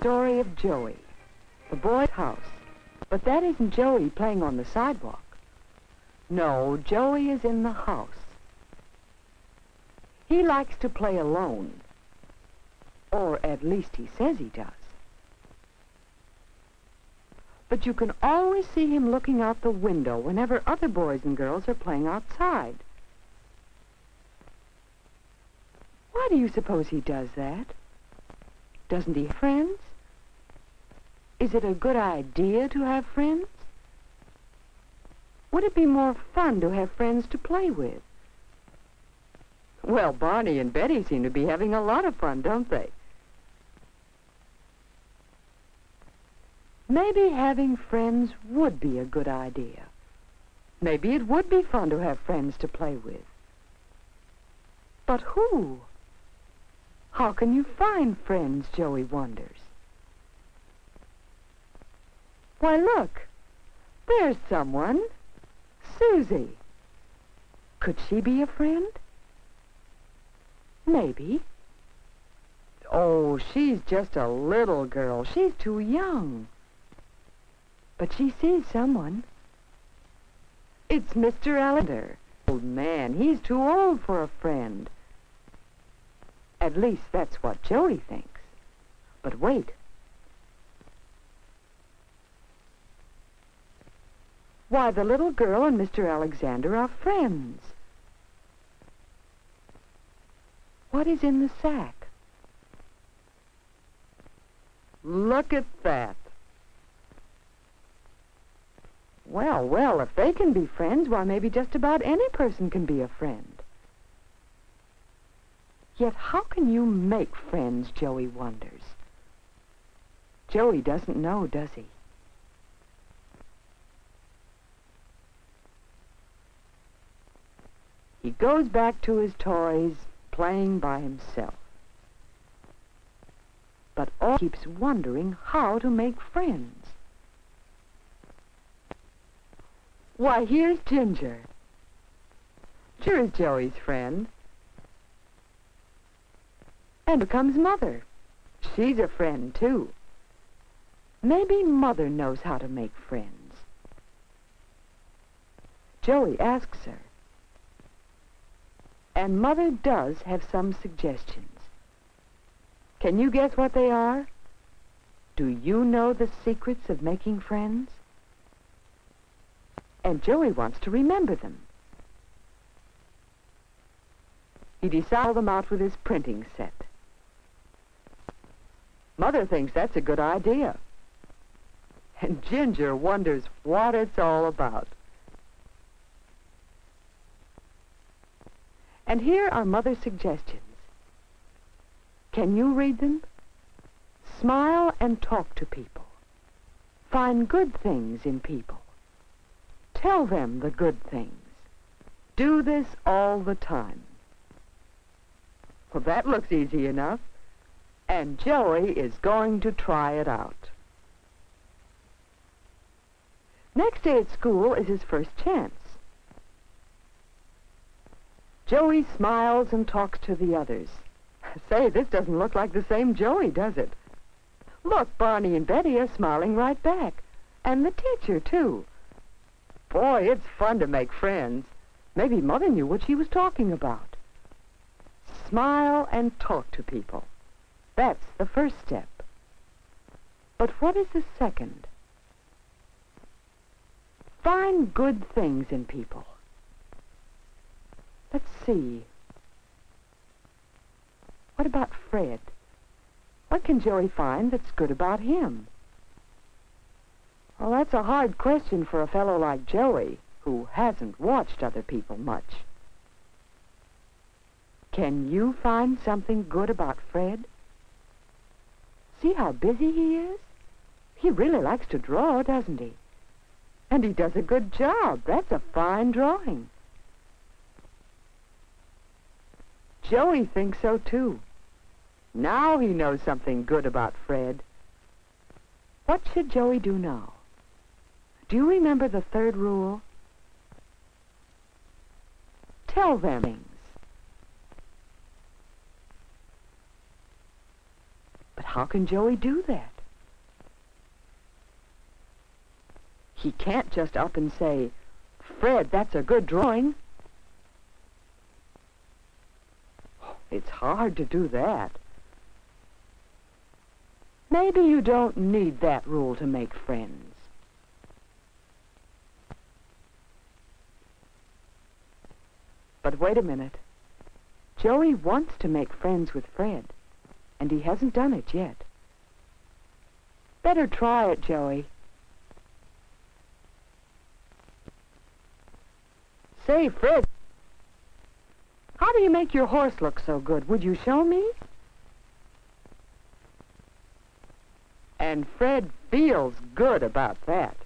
Story of Joey, the boy's house. But that isn't Joey playing on the sidewalk. No, Joey is in the house. He likes to play alone. Or at least he says he does. But you can always see him looking out the window whenever other boys and girls are playing outside. Why do you suppose he does that? Doesn't he have friends? Is it a good idea to have friends? Would it be more fun to have friends to play with? Well, Barney and Betty seem to be having a lot of fun, don't they? Maybe having friends would be a good idea. Maybe it would be fun to have friends to play with. But who? How can you find friends, Joey wonders. Why, look. There's someone. Susie. Could she be a friend? Maybe. Oh, she's just a little girl. She's too young. But she sees someone. It's Mr. Allender. Old man, he's too old for a friend. At least that's what Joey thinks. But wait. Why, the little girl and Mr. Alexander are friends. What is in the sack? Look at that. Well, well, if they can be friends, why, maybe just about any person can be a friend. Yet how can you make friends, Joey wonders. Joey doesn't know, does he? He goes back to his toys, playing by himself. But all keeps wondering how to make friends. Why, here's Ginger. Ginger is Joey's friend. And becomes Mother. She's a friend, too. Maybe Mother knows how to make friends. Joey asks her. And Mother does have some suggestions. Can you guess what they are? Do you know the secrets of making friends? and Joey wants to remember them. He decides them out with his printing set. Mother thinks that's a good idea. And Ginger wonders what it's all about. And here are Mother's suggestions. Can you read them? Smile and talk to people. Find good things in people. Tell them the good things. Do this all the time. Well, that looks easy enough. And Joey is going to try it out. Next day at school is his first chance. Joey smiles and talks to the others. Say, this doesn't look like the same Joey, does it? Look, Barney and Betty are smiling right back. And the teacher, too. Boy, it's fun to make friends. Maybe Mother knew what she was talking about. Smile and talk to people. That's the first step. But what is the second? Find good things in people. Let's see. What about Fred? What can Joey find that's good about him? Well, that's a hard question for a fellow like Joey, who hasn't watched other people much. Can you find something good about Fred? See how busy he is? He really likes to draw, doesn't he? And he does a good job. That's a fine drawing. Joey thinks so, too. Now he knows something good about Fred. What should Joey do now? Do you remember the third rule? Tell them But how can Joey do that? He can't just up and say, Fred, that's a good drawing. It's hard to do that. Maybe you don't need that rule to make friends. But wait a minute. Joey wants to make friends with Fred and he hasn't done it yet. Better try it, Joey. Say, Fred, how do you make your horse look so good? Would you show me? And Fred feels good about that.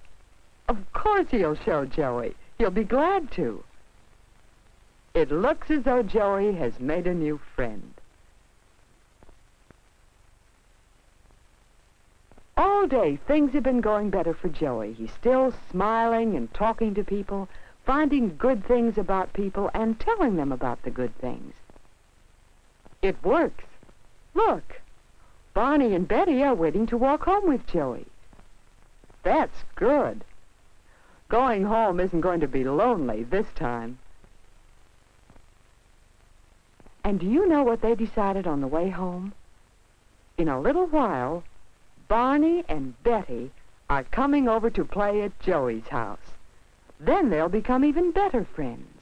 Of course he'll show Joey. He'll be glad to. It looks as though Joey has made a new friend. All day, things have been going better for Joey. He's still smiling and talking to people, finding good things about people and telling them about the good things. It works. Look, Barney and Betty are waiting to walk home with Joey. That's good. Going home isn't going to be lonely this time. And do you know what they decided on the way home? In a little while, Barney and Betty are coming over to play at Joey's house. Then they'll become even better friends.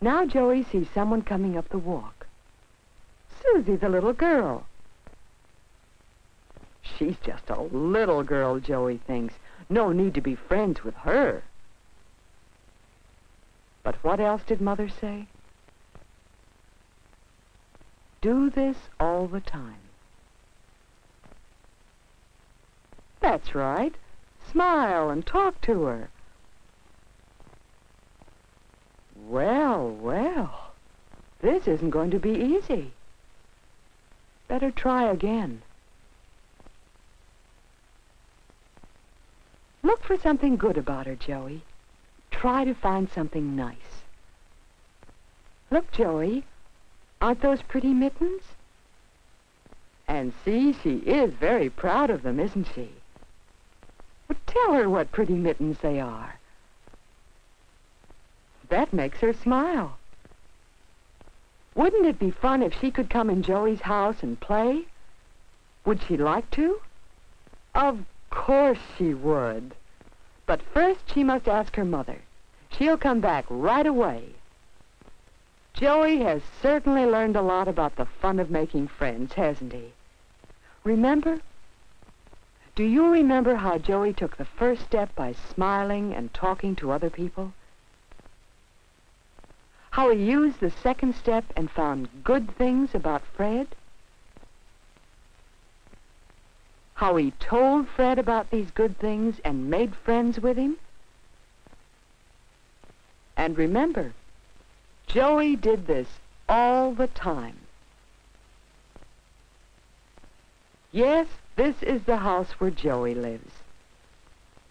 Now Joey sees someone coming up the walk. Susie, the little girl. She's just a little girl, Joey thinks. No need to be friends with her. But what else did Mother say? Do this all the time. That's right. Smile and talk to her. Well, well, this isn't going to be easy. Better try again. Look for something good about her, Joey. Try to find something nice. Look, Joey, aren't those pretty mittens? And see, she is very proud of them, isn't she? Well, tell her what pretty mittens they are. That makes her smile. Wouldn't it be fun if she could come in Joey's house and play? Would she like to? Of course she would. But first she must ask her mother. She'll come back right away. Joey has certainly learned a lot about the fun of making friends, hasn't he? Remember? Do you remember how Joey took the first step by smiling and talking to other people? How he used the second step and found good things about Fred? How he told Fred about these good things and made friends with him? And remember, Joey did this all the time. Yes, this is the house where Joey lives.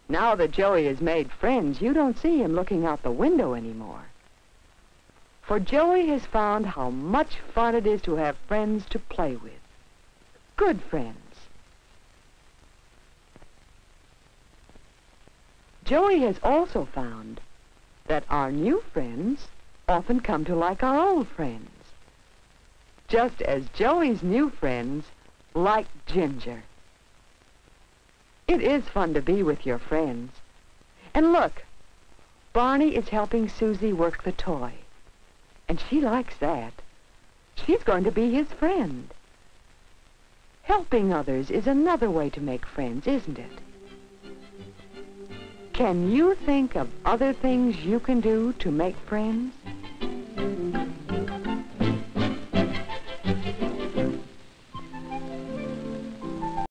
Now that Joey has made friends, you don't see him looking out the window anymore. For Joey has found how much fun it is to have friends to play with. Good friends. Joey has also found that our new friends often come to like our old friends. Just as Joey's new friends like Ginger. It is fun to be with your friends. And look, Barney is helping Susie work the toy. And she likes that. She's going to be his friend. Helping others is another way to make friends, isn't it? Can you think of other things you can do to make friends?